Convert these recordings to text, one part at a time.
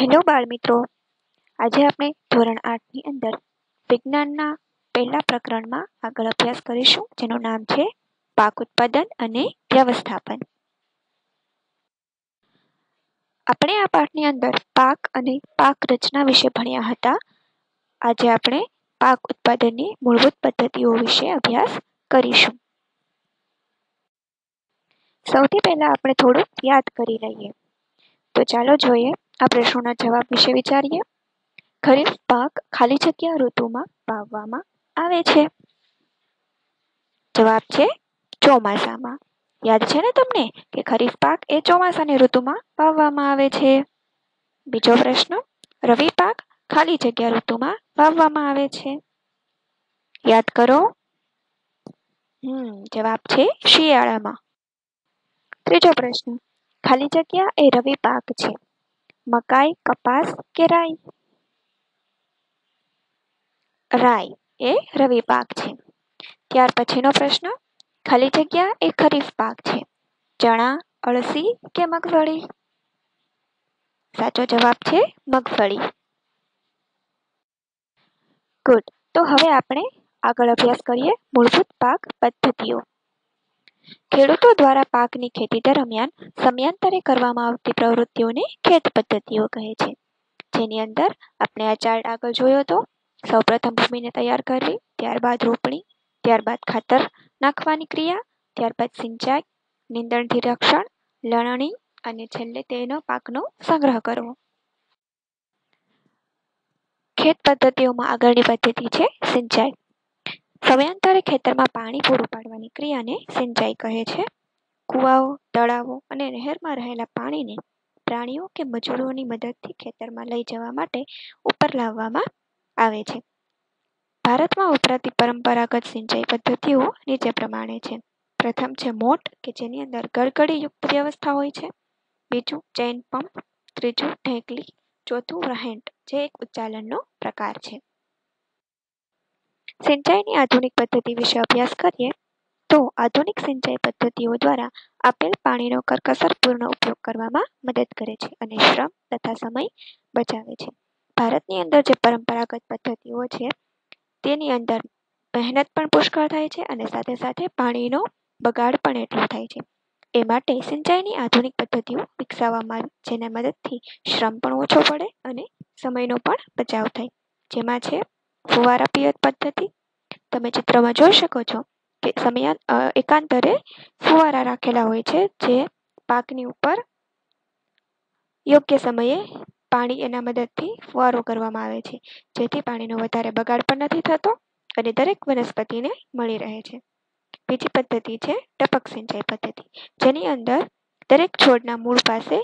Hello બાળમિત્રો. આજે આપણે ધોરણ આઠની અંદર વિજ્ઞાનના પહેલા પ્રકરણમાં આગળ અભ્યાસ કરીશું, જેનું નામ છે પાક ઉત્પાદન અને વ્યવસ્થાપન. આપણે આ પાઠની અંદર પાક અને પાક રચના વિશે ભણ્યા હતા. આજે આપણે પાક ઉત્પાદનની મૂળભૂત પદ્ધતિઓ વિશે અભ્યાસ કરીશું. સૌથી પહેલા આપણે થોડુંક યાદ કરી લઈએ. તો ચાલો જોઈએ આ પ્રશ્નોના જવાબ વિશે વિચારીએ. ખરીફ પાક ખાલી જગ્યા ઋતુમાં વાવવામાં આવે છે. જવાબ છે ચોમાસામાં. યાદ છે ને તમને કે ખરીફ પાક એ ચોમાસાની ઋતુમાં વાવવામાં આવે છે? બીજો પ્રશ્ન, રવિ પાક ખાલી જગ્યા ઋતુમાં વાવવામાં આવે છે? યાદ કરો. હમ, જવાબ છે શિયાળામાં. ત્રીજો પ્રશ્ન, ખાલી જગ્યા એ રવિ પાક છે. મકાઈ કપાસ કે રાઈ રાઈ એ રવિ પાક છે ત્યાર પછીનો પ્રશ્ન ખાલી જગ્યા એ ખરીફ પાક છે ચણા અળસી કે મગફળી સાચો જવાબ છે મગફળી ગુડ તો હવે આપણે આગળ અભ્યાસ કરીએ મૂળભૂત પાક પદ્ધતિઓ. ખેડૂતો દ્વારા પાકની ખેતી દરમિયાન સમયાંતરે કરવામાં આવતી પ્રવૃત્તિઓને ખેત પદ્ધતિઓ કહે છે. જેની અંદર આપણે આ ચાર્ટ આગળ જોયો હતો સૌપ્રથમ ભૂમિને તૈયાર કરવી, ત્યારબાદ રોપણી, ત્યારબાદ ખાતર નાખવાની ક્રિયા, ત્યારબાદ સિંચાઈ, નીંદણથી રક્ષણ, લણણી અને છેલ્લે તેનો પાકનો સંગ્રહ કરવો. ખેત પદ્ધતિઓમાં આગળની પદ્ધતિ છે સિંચાઈ. સમયાંતરે ખેતરમાં પાણી પૂરું પાડવાની ક્રિયાને સિંચાઈ કહે છે. કૂવાઓ, તળાવો અને નહેરમાં રહેલા પાણીને પ્રાણીઓ કે મજૂરોની મદદથી ખેતરમાં લઈ જવા માટે ઉપર લાવવામાં આવે છે. ભારતમાં વપરાતી પરંપરાગત સિંચાઈ પદ્ધતિઓ નીચે પ્રમાણે છે. પ્રથમ છે મોટ, કે જેની અંદર ગરગડીયુક્ત વ્યવસ્થા હોય છે. બીજું ચેઇન પંપ, ત્રીજું ઢેકલી, ચોથું રહેન્ટ, જે એક ઉચ્ચાલનનો પ્રકાર છે. સિંચાઈની આધુનિક પદ્ધતિ વિશે અભ્યાસ કરીએ, તો આધુનિક સિંચાઈ પદ્ધતિઓ દ્વારા આપેલ પાણીનો કરકસરપૂર્ણ ઉપયોગ કરવામાં મદદ કરે છે અને શ્રમ તથા સમય બચાવે છે. ભારતની અંદર જે પરંપરાગત પદ્ધતિઓ છે, તેની અંદર મહેનત પણ પુષ્કળ થાય છે અને સાથે સાથે પાણીનો બગાડ પણ એટલો થાય છે. એ માટે સિંચાઈની આધુનિક પદ્ધતિઓ વિકસાવવામાં આવી, જેના મદદથી શ્રમ પણ ઓછો પડે અને સમયનો પણ બચાવ થાય. જેમાં છે ફુવારા પિયત પદ્ધતિ. તમે ચિત્રમાં જોઈ શકો છો કે સમયા એકાંતરે ફુવારા રાખેલા હોય છે જે પાકની ઉપર યોગ્ય સમયે પાણી એના મદદથી ફુવારો કરવામાં આવે છે. જેથી પાણીનો વધારે બગાડ પણ નથી થતો અને દરેક વનસ્પતિને મળી રહે છે. બીજી પદ્ધતિ છે ટપક સિંચાઈ પદ્ધતિ. જેની અંદર દરેક છોડના મૂળ પાસે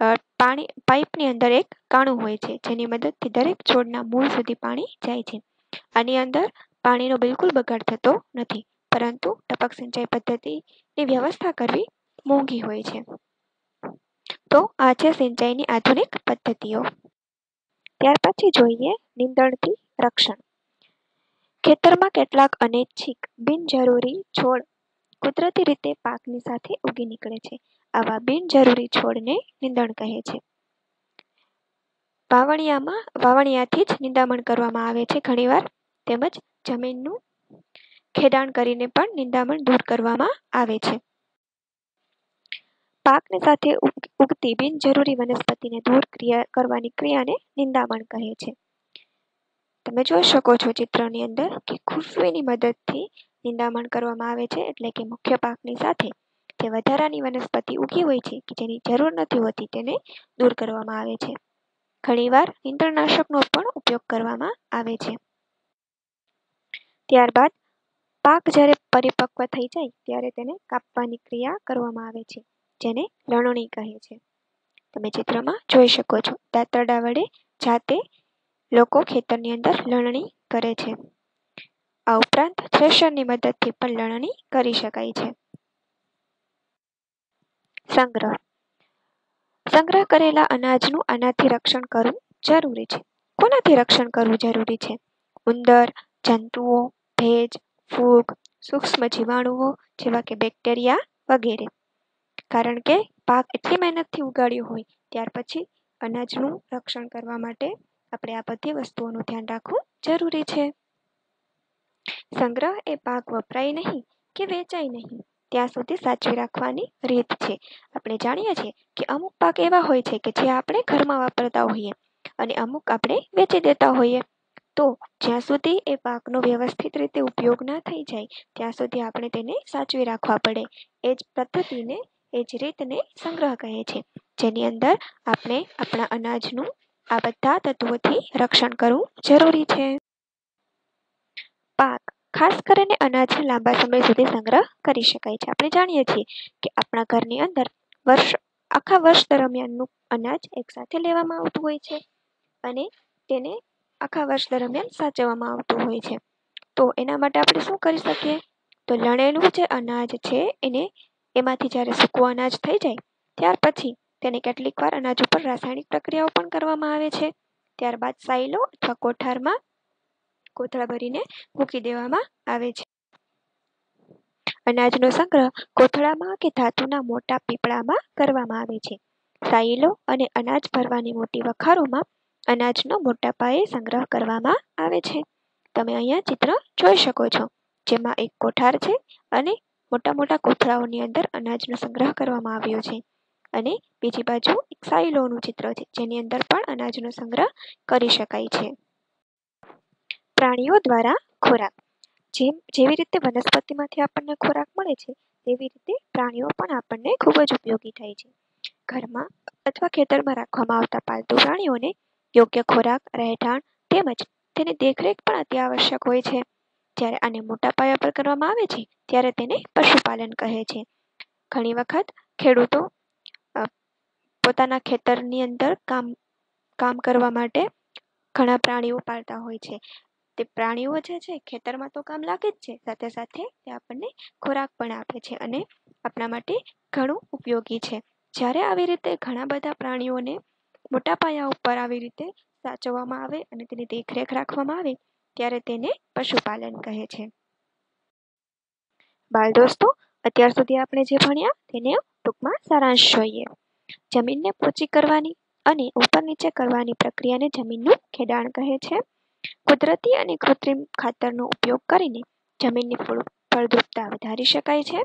પાણી, પાઇપની અંદર એક કાણું હોય છે, જેની મદદથી દરેક છોડના મૂળ સુધી પાણી જાય છે. આની અંદર પાણીનો બિલકુલ બગાડ થતો નથી, પરંતુ ટપક સિંચાઈ પદ્ધતિની વ્યવસ્થા કરવી મોંઘી હોય છે. તો આ છે સિંચાઈની આધુનિક પદ્ધતિઓ. ત્યાર પછી જોઈએ નીંદણથી રક્ષણ. ખેતરમાં કેટલાક અનૈચ્છિક બિનજરૂરી છોડ કુદરતી રીતે પાકની સાથે ઉગી નીકળે છે. આવા બિનજરૂરી છોડને નીંદણ કહે છે. વાવણિયામાં, વાવણિયાથી જ નિંદામણ કરવામાં આવે છે ઘણીવાર. તેમજ જમીનનું ખેડાણ કરીને પણ નિંદામણ દૂર કરવામાં આવે છે. પાકની સાથે ઉગતી બિનજરૂરી વનસ્પતિને દૂર ક્રિયા, કરવાની ક્રિયાને નિંદામણ કહે છે. તમે જોઈ શકો છો ચિત્રની અંદર કે ખુરશીની મદદથી નિંદામણ કરવામાં આવે છે એટલે કે મુખ્ય પાકની સાથે જે વધારાની વનસ્પતિ ઉગી હોય છે કે જેની જરૂર નથી હોતી તેને દૂર કરવામાં આવે છે. ઘણીવાર નીંદણનાશકનો પણ ઉપયોગ કરવામાં આવે છે. ત્યારબાદ, પાક જ્યારે પરિપક્વ થઈ જાય ત્યારે તેને કાપવાની ક્રિયા કરવામાં આવે છે, જેને લણણી કહે છે. તમે ચિત્રમાં જોઈ શકો છો, દાંતરડા વડે જાતે લોકો ખેતરની અંદર લણણી કરે છે. આ ઉપરાંત થ્રેશરની મદદથી પણ લણણી કરી શકાય છે. સંગ્રહ. સંગ્રહ કરેલા અનાજનું આનાથી રક્ષણ કરવું જરૂરી છે. કોનાથી રક્ષણ કરવું જરૂરી છે? ઉંદર, જંતુઓ, ભેજ, ફૂગ, સૂક્ષ્મ જીવાણુઓ જેવા કે બેક્ટેરિયા વગેરે. કારણ કે પાક એટલી મહેનતથી ઉગાડ્યો હોય, ત્યાર પછી અનાજનું રક્ષણ કરવા માટે આપણે આ બધી વસ્તુઓનું ધ્યાન રાખવું જરૂરી છે. સંગ્રહ એ પાક વપરાય નહીં કે વેચાય નહીં. ત્યાં સુધી સાચવી રાખવાની રીત છે. આપણે જાણીએ છીએ કે અમુક પાક એવા હોય છે કે જે આપણે ઘરમાં વાપરતા હોઈએ અને અમુક આપણે વેચી દેતા હોઈએ. તો જ્યાં સુધી એ પાકનો વ્યવસ્થિત રીતે ઉપયોગ ના થઈ જાય, ત્યાં સુધી આપણે તેને સાચવી રાખવા પડે. એ જ પદ્ધતિને, એ જ રીતને સંગ્રહ કહે છે. જેની અંદર આપણે આપણા અનાજનું આ બધા તત્વોથી રક્ષણ કરવું જરૂરી છે. પાક ખાસ કરીને અનાજને લાંબા સમય સુધી સંગ્રહ કરી શકાય છે. આપણે જાણીએ છીએ કે આપણા ઘરની અંદર વર્ષ, આખા વર્ષ દરમિયાનનું અનાજ એકસાથે લેવામાં આવતું હોય છે અને તેને આખા વર્ષ દરમિયાન સાચવવામાં આવતું હોય છે. તો એના માટે આપણે શું કરી શકીએ? તો લણેલું જે અનાજ છે એને એમાંથી જ્યારે સૂકું અનાજ થઈ જાય, ત્યાર પછી તેને કેટલીક વાર અનાજ ઉપર રાસાયણિક પ્રક્રિયાઓ પણ કરવામાં આવે છે. ત્યારબાદ સાયલો અથવા કોઠારમાં કોથળા ભરીને મૂકી દેવામાં આવે છે. અનાજનો સંગ્રહ કોથળામાં કે ધાતુના મોટા પીપળામાં કરવામાં આવે છે. સાયલો અને અનાજ ભરવાની મોટી વખારોમાં અનાજનો મોટા પાયે સંગ્રહ કરવામાં આવે છે. તમે અહીંયા ચિત્ર જોઈ શકો છો, જેમાં એક કોઠાર છે અને મોટા મોટા કોથળાઓની અંદર અનાજનો સંગ્રહ કરવામાં આવ્યો છે. અને બીજી બાજુ એક સાયલોનું ચિત્ર છે, જેની અંદર પણ અનાજનો સંગ્રહ કરી શકાય છે. પ્રાણીઓ દ્વારા ખોરાક. જેમ, જેવી રીતે વનસ્પતિમાંથી આપણને ખોરાક મળે છે, તેવી રીતે પ્રાણીઓ પણ આપણને ખૂબ જ ઉપયોગી થાય છે. ઘરમાં અથવા ખેતરમાં રાખવામાં આવતા પાલતુ પ્રાણીઓને યોગ્ય ખોરાક, રહેઠાણ તેમજ તેની દેખરેખ પણ અતિ આવશ્યક હોય છે. જ્યારે આને મોટા પાયા પર કરવામાં આવે છે, ત્યારે તેને પશુપાલન કહે છે. ઘણી વખત ખેડૂતો પોતાના ખેતરની અંદર કામ કામ કરવા માટે ઘણા પ્રાણીઓ પાળતા હોય છે. તે પ્રાણીઓ જે છે, ખેતરમાં તો કામ લાગે જ છે. સાથે સાથે તે આપણને ખોરાક પણ આપે છે અને આપણા માટે ઘણું ઉપયોગી છે. જ્યારે આવી રીતે ઘણા બધા પ્રાણીઓને મોટા પાયા ઉપર આવી રીતે સાચવવામાં આવે અને તેની દેખરેખ રાખવામાં આવે, ત્યારે તેને પશુપાલન કહે છે. બાળ દોસ્તો, અત્યાર સુધી આપણે જે ભણ્યા, તેને ટૂંકમાં સારાંશ જોઈએ. જમીનને પોચી કરવાની અને ઉપર નીચે કરવાની પ્રક્રિયાને જમીનનું ખેડાણ કહે છે. કુદરતી અને કૃત્રિમ ખાતરનો ઉપયોગ કરીને જમીનની ફળદ્રુપતા વધારી શકાય છે.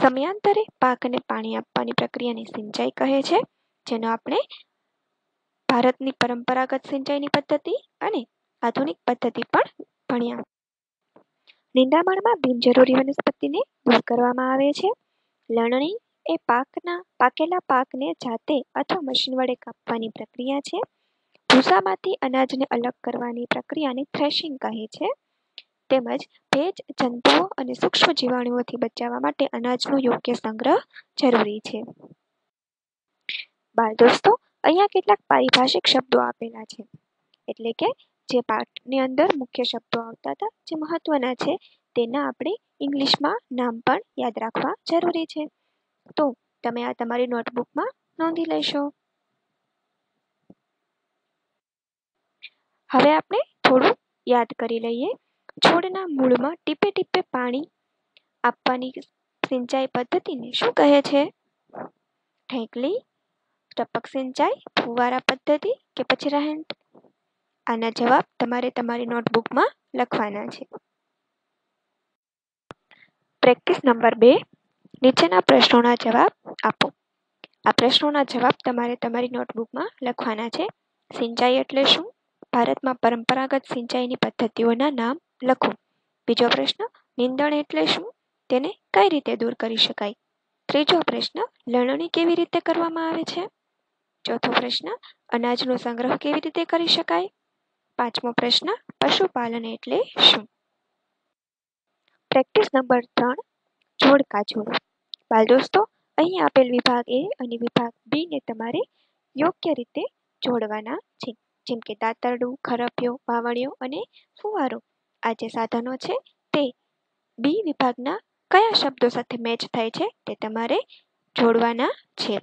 સમયાંતરે પાકને પાણી આપવાની પ્રક્રિયાને સિંચાઈ કહે છે, જેનો આપણે ભારતની પરંપરાગત સિંચાઈની પદ્ધતિ અને આધુનિક પદ્ધતિ પણ ભણ્યા. નિંદામણમાં બિનજરૂરી વનસ્પતિને દૂર કરવામાં આવે છે. લણણી એ પાકના, પાકેલા પાકને જાતે અથવા મશીન વડે કાપવાની પ્રક્રિયા છે. ભૂસામાંથી અનાજને અલગ કરવાની પ્રક્રિયાને થ્રેશિંગ કહે છે. તેમજ ભેજ, જંતુઓ અને સૂક્ષ્મ જીવાણુઓથી બચાવવા માટે અનાજનો યોગ્ય સંગ્રહ જરૂરી છે. બાળ દોસ્તો, અહીંયા કેટલાક પારિભાષિક શબ્દો આપેલા છે. એટલે કે જે પાઠની અંદર મુખ્ય શબ્દો આવતા હતા, જે મહત્વના છે, તેના આપણે ઇંગ્લિશમાં નામ પણ યાદ રાખવા જરૂરી છે. તો તમે આ તમારી નોટબુકમાં નોંધી લેશો. હવે આપણે થોડું યાદ કરી લઈએ. છોડના મૂળમાં ટીપે ટીપે પાણી આપવાની સિંચાઈ પદ્ધતિને શું કહે છે? ઠેકલી ટપક સિંચાઈ, ફુવારા પદ્ધતિ કે પછી રહેંટ? આના જવાબ તમારે તમારી નોટબુકમાં લખવાના છે. પ્રેક્ટિસ નંબર બે, નીચેના પ્રશ્નોના જવાબ આપો. આ પ્રશ્નોના જવાબ તમારે તમારી નોટબુકમાં લખવાના છે. સિંચાઈ એટલે શું? ભારતમાં પરંપરાગત સિંચાઈની પદ્ધતિઓના નામ લખો. બીજો પ્રશ્ન, નિંદણ એટલે શું? તેને કઈ રીતે દૂર કરી શકાય? ત્રીજો પ્રશ્ન, લણણી કેવી રીતે કરવામાં આવે છે? ચોથો પ્રશ્ન, અનાજનો સંગ્રહ કેવી રીતે કરી શકાય? પાંચમો પ્રશ્ન, પશુપાલન એટલે શું? પ્રેક્ટિસ નંબર ત્રણ જોડકા જોડો બાલ દોસ્તો અહીં આપેલ વિભાગ એ અને વિભાગ બી ને તમારે યોગ્ય રીતે જોડવાના છે. જેમ કે દાતરડું ખરપિયો વાવણિયો અને ફુવારો. આ જે સાધનો છે તે બી વિભાગના કયા શબ્દો સાથે મેચ થાય છે તે તમારે જોડવાના છે.